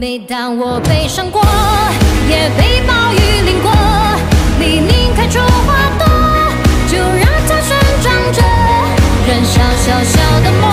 每当我悲伤过，也被暴雨淋过，黎明开出花朵，就让它生长着，燃烧小小的梦。